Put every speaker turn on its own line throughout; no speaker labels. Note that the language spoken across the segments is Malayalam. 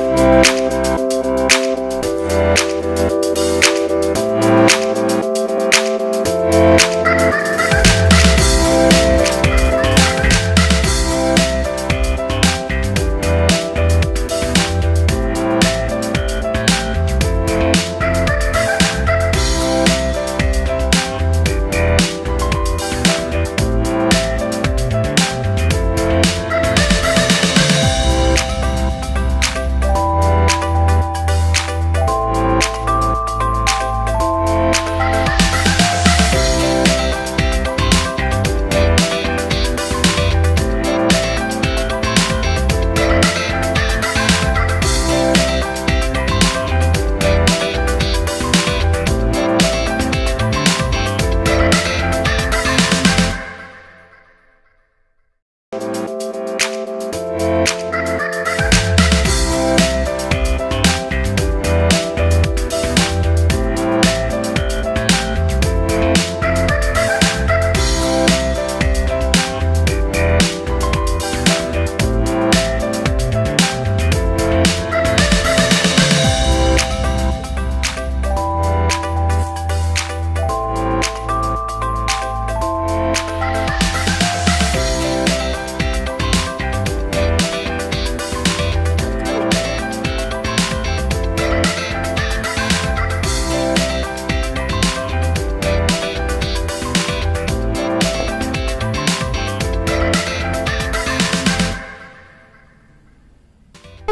Música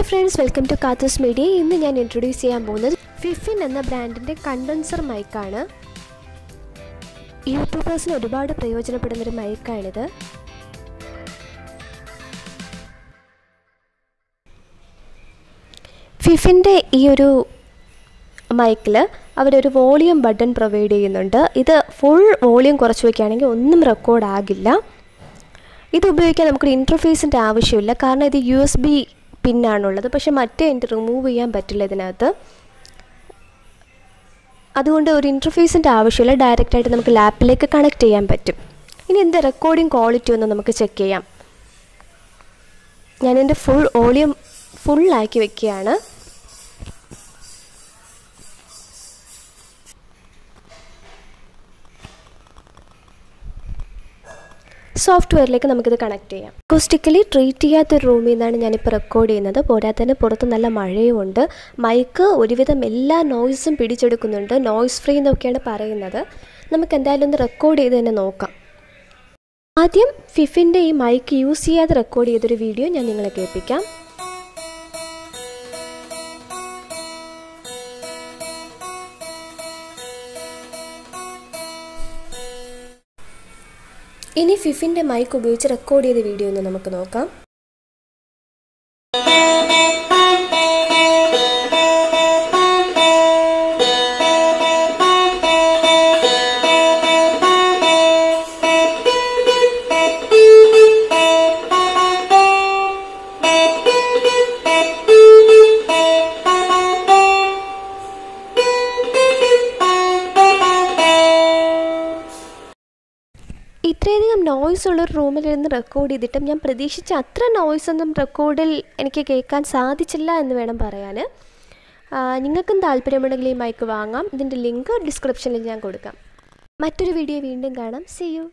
ഫ്രണ്ട്സ് വെൽക്കം ടു കാത്തസ് മീഡിയ ഇന്ന് ഞാൻ ഇൻട്രൊഡ്യൂസ് ചെയ്യാൻ പോകുന്നത് ഫിഫിൻ എന്ന ബ്രാൻഡിന്റെ കണ്ടൻസർ മൈക്കാണ് യൂട്യൂബേഴ്സിന് ഒരുപാട് പ്രയോജനപ്പെടുന്നൊരു മൈക്കാണിത് ഫിഫിന്റെ ഈ ഒരു മൈക്കിൽ അവരൊരു വോളിയം ബട്ടൺ പ്രൊവൈഡ് ചെയ്യുന്നുണ്ട്. ഇത് ഫുൾ വോളിയം കുറച്ച് വയ്ക്കുകയാണെങ്കിൽ ഒന്നും റെക്കോർഡ് ആകില്ല. ഇത് ഉപയോഗിക്കാൻ നമുക്കൊരു ഇന്റർഫേസിന്റെ ആവശ്യമില്ല. കാരണം ഇത് യു എസ് ബി പിന്നാണുള്ളത്. പക്ഷേ മറ്റേ എനിക്ക് റിമൂവ് ചെയ്യാൻ പറ്റില്ല ഇതിനകത്ത്. അതുകൊണ്ട് ഒരു ഇന്റർഫേസിന്റെ ആവശ്യമില്ല. ഡയറക്റ്റായിട്ട് നമുക്ക് ലാപ്പിലേക്ക് കണക്ട് ചെയ്യാൻ പറ്റും. ഇനി എന്ത് റെക്കോർഡിംഗ് ക്വാളിറ്റി ഒന്ന് നമുക്ക് ചെക്ക് ചെയ്യാം. ഞാനെന്റെ ഫുൾ ഓളിയം ഫുള്ളാക്കി വെക്കുകയാണ്. സോഫ്റ്റ്വെയറിലേക്ക് നമുക്കിത് കണക്ട് ചെയ്യാം. അക്കോസ്റ്റിക്കലി ട്രീറ്റ് ചെയ്യാത്ത റൂമിൽ നിന്നാണ് ഞാനിപ്പോൾ റെക്കോർഡ് ചെയ്യുന്നത്. പോരാത്തതിന് പുറത്ത് നല്ല മഴയുമുണ്ട്. മൈക്ക് ഒരുവിധം എല്ലാ നോയ്സും പിടിച്ചെടുക്കുന്നുണ്ട്. നോയ്സ് ഫ്രീ എന്നൊക്കെയാണ് പറയുന്നത്. നമുക്ക് എന്തായാലും ഒന്ന് റെക്കോർഡ് ചെയ്ത് തന്നെ നോക്കാം. ആദ്യം ഫിഫിന്റെ ഈ മൈക്ക് യൂസ് ചെയ്യാതെ റെക്കോർഡ് ചെയ്തൊരു വീഡിയോ ഞാൻ നിങ്ങളെ കേൾപ്പിക്കാം. ഇനി ഫിഫിന്റെ മൈക്ക് ഉപയോഗിച്ച് റെക്കോർഡ് ചെയ്ത വീഡിയോ ഒന്ന് നമുക്ക് നോക്കാം. ഇത്രയധികം നോയ്സ് ഉള്ളൊരു റൂമിലിരുന്ന് റെക്കോർഡ് ചെയ്തിട്ടും ഞാൻ പ്രതീക്ഷിച്ച അത്ര നോയ്സ് ഒന്നും റെക്കോർഡിൽ എനിക്ക് കേൾക്കാൻ സാധിച്ചില്ല എന്ന് വേണം പറയാൻ നിങ്ങൾക്കും താല്പര്യമുണ്ടെങ്കിൽ ഈ മൈക്ക് വാങ്ങാം. ഇതിന്റെ ലിങ്ക് ഡിസ്ക്രിപ്ഷനിൽ ഞാൻ കൊടുക്കാം. മറ്റൊരു വീഡിയോ വീണ്ടും കാണാം. C U